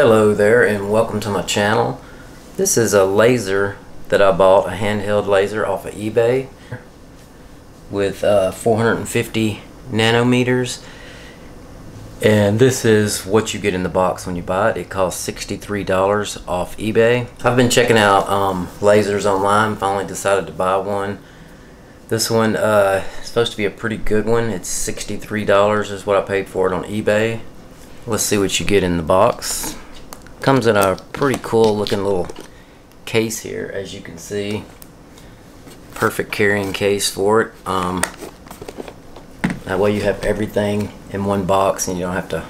Hello there and welcome to my channel. This is a laser that I bought, a handheld laser off of eBay with uh, 450 nanometers and this is what you get in the box when you buy it. It costs $63 off eBay. I've been checking out um, lasers online, finally decided to buy one. This one uh, is supposed to be a pretty good one. It's $63 is what I paid for it on eBay. Let's see what you get in the box. Comes in a pretty cool looking little case here, as you can see. Perfect carrying case for it. Um, that way you have everything in one box and you don't have to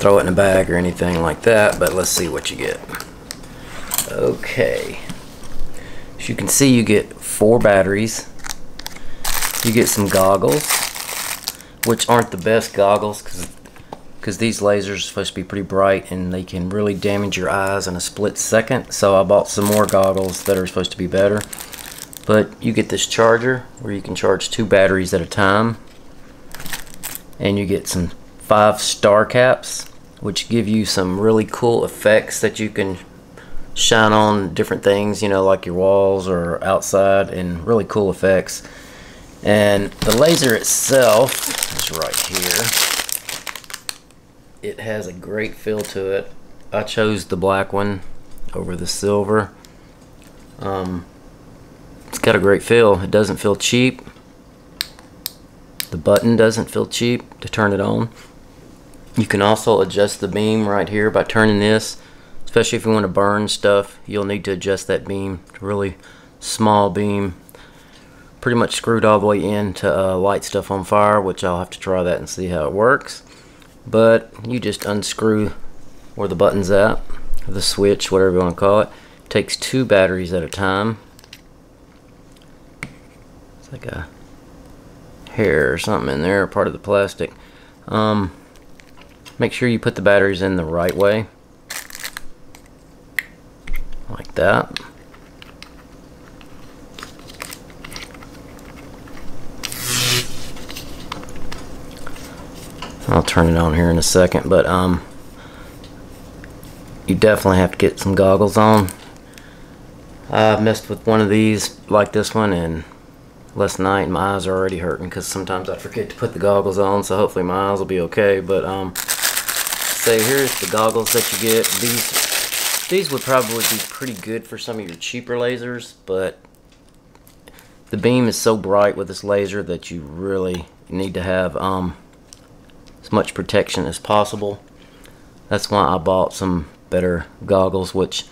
throw it in a bag or anything like that. But let's see what you get. Okay. As you can see, you get four batteries. You get some goggles, which aren't the best goggles because because these lasers are supposed to be pretty bright and they can really damage your eyes in a split second. So I bought some more goggles that are supposed to be better. But you get this charger where you can charge two batteries at a time. And you get some five star caps, which give you some really cool effects that you can shine on different things, you know, like your walls or outside, and really cool effects. And the laser itself is right here it has a great feel to it. I chose the black one over the silver. Um, it's got a great feel. It doesn't feel cheap. The button doesn't feel cheap to turn it on. You can also adjust the beam right here by turning this. Especially if you want to burn stuff, you'll need to adjust that beam. A really small beam. Pretty much screwed all the way in to uh, light stuff on fire, which I'll have to try that and see how it works but you just unscrew where the button's at the switch whatever you want to call it. it. Takes two batteries at a time. It's like a hair or something in there part of the plastic. Um, make sure you put the batteries in the right way. Like that I'll turn it on here in a second, but um, you definitely have to get some goggles on. I've messed with one of these like this one and last night my eyes are already hurting because sometimes I forget to put the goggles on so hopefully my eyes will be okay but um say here's the goggles that you get these these would probably be pretty good for some of your cheaper lasers but the beam is so bright with this laser that you really need to have um as much protection as possible. That's why I bought some better goggles, which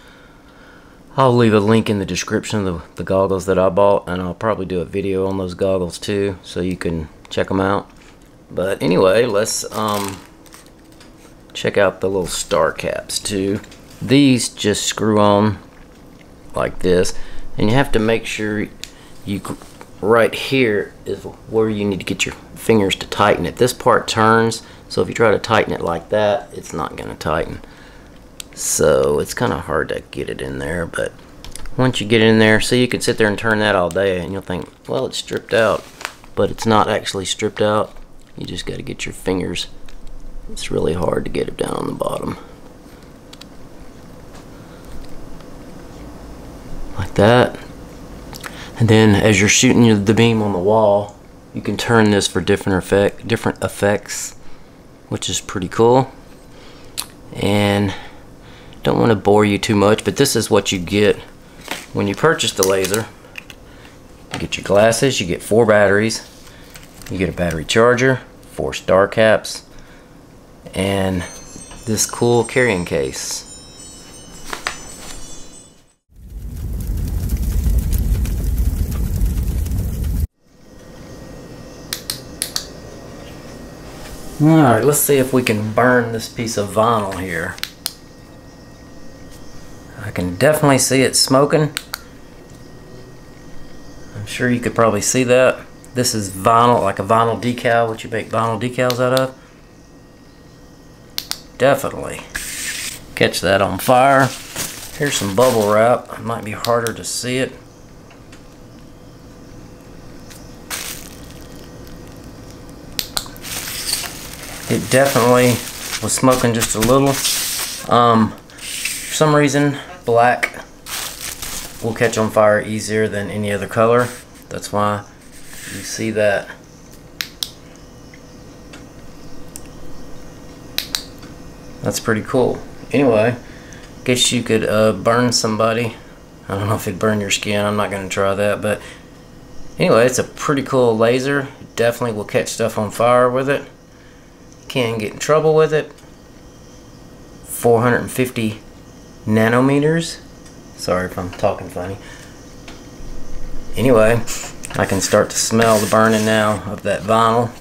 I'll leave a link in the description of the, the goggles that I bought, and I'll probably do a video on those goggles too, so you can check them out. But anyway, let's um, check out the little star caps too. These just screw on like this, and you have to make sure you right here is where you need to get your fingers to tighten it. This part turns, so if you try to tighten it like that, it's not going to tighten. So it's kind of hard to get it in there, but once you get in there, so you can sit there and turn that all day and you'll think, well, it's stripped out, but it's not actually stripped out. You just got to get your fingers. It's really hard to get it down on the bottom. Like that. And then as you're shooting the beam on the wall, you can turn this for different effect, different effects, which is pretty cool. And don't want to bore you too much, but this is what you get when you purchase the laser. You get your glasses, you get four batteries, you get a battery charger, four star caps, and this cool carrying case. Alright, let's see if we can burn this piece of vinyl here. I can definitely see it smoking. I'm sure you could probably see that. This is vinyl, like a vinyl decal, what you make vinyl decals out of. Definitely. Catch that on fire. Here's some bubble wrap. It might be harder to see it. It definitely was smoking just a little. Um, for some reason, black will catch on fire easier than any other color. That's why you see that. That's pretty cool. Anyway, guess you could uh, burn somebody. I don't know if it'd burn your skin. I'm not going to try that. But anyway, it's a pretty cool laser. Definitely will catch stuff on fire with it. Can't get in trouble with it. 450 nanometers. Sorry if I'm talking funny. Anyway, I can start to smell the burning now of that vinyl.